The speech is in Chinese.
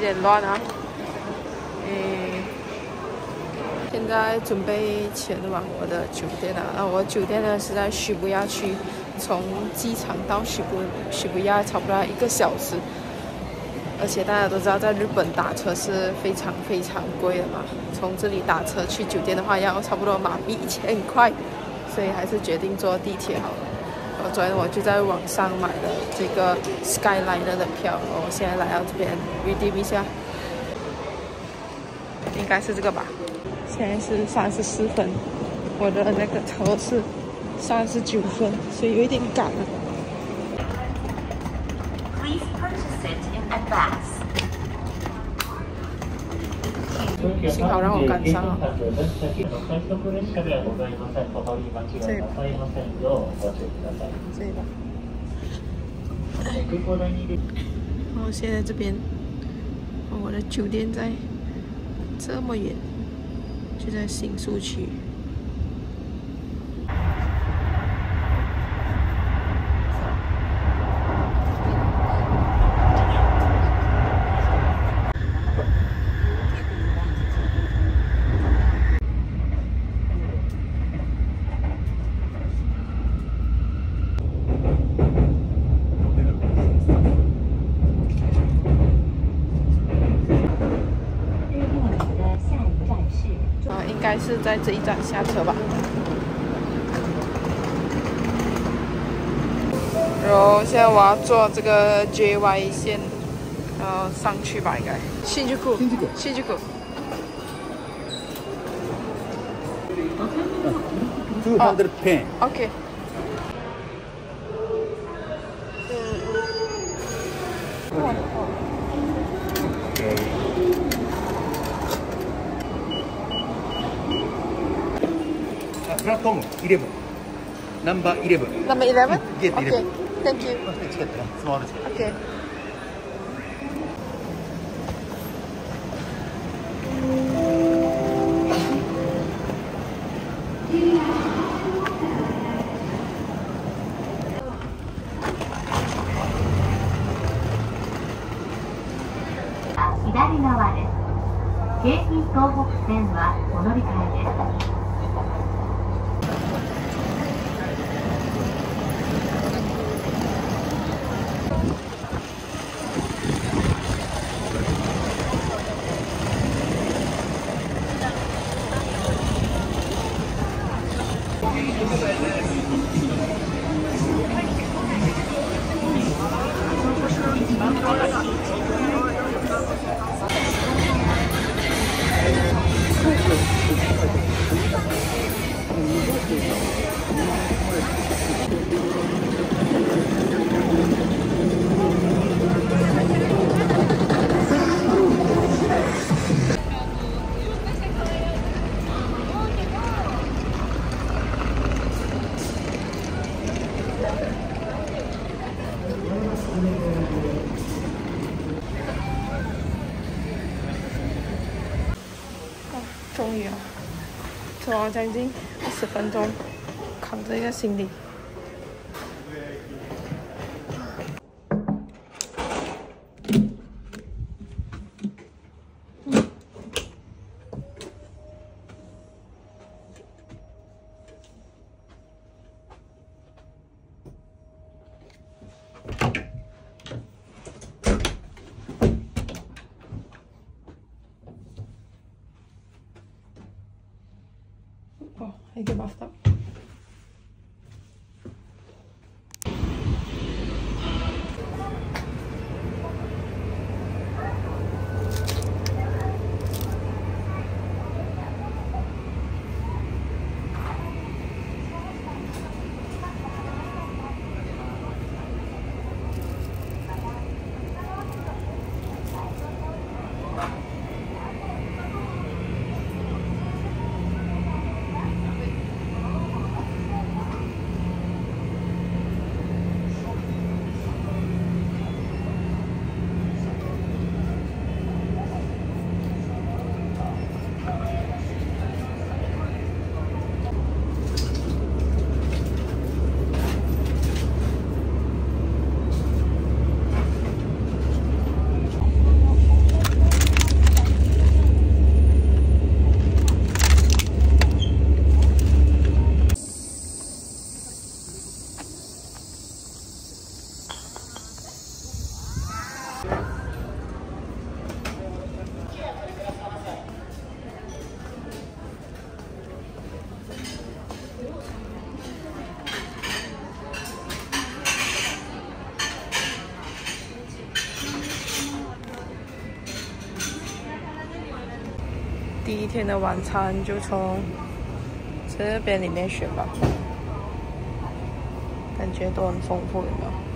有点乱啊。诶，现在准备前往我的酒店了。那我酒店呢是在徐布亚区，从机场到西布徐布亚差不多一个小时。而且大家都知道，在日本打车是非常非常贵的嘛。从这里打车去酒店的话，要差不多马币一千块，所以还是决定坐地铁好了。我昨天我就在网上买了这个 Skyliner 的票，我现在来到这边 redeem 一下，应该是这个吧。现在是三十四分，我的那个车是三十九分，所以有一点赶了。幸好让我赶上了。这个，这个。我现在这边，我的酒店在这么远，就在新宿区。应该是在这一站下车吧。然后现在我要坐这个 JY 线，然后上去吧，应该。新宿库，新宿库。Two hundred pen. OK。プラトン11。ナンバー11。ナンバー 11? ゲート11。Okay. Thank you. チケットね、スモールチケット。Okay. ですお乗り換えです。终于啊，走了将近二十分钟，扛着一个行李。off that 第一天的晚餐就从这边里面选吧，感觉都很丰富，有没有？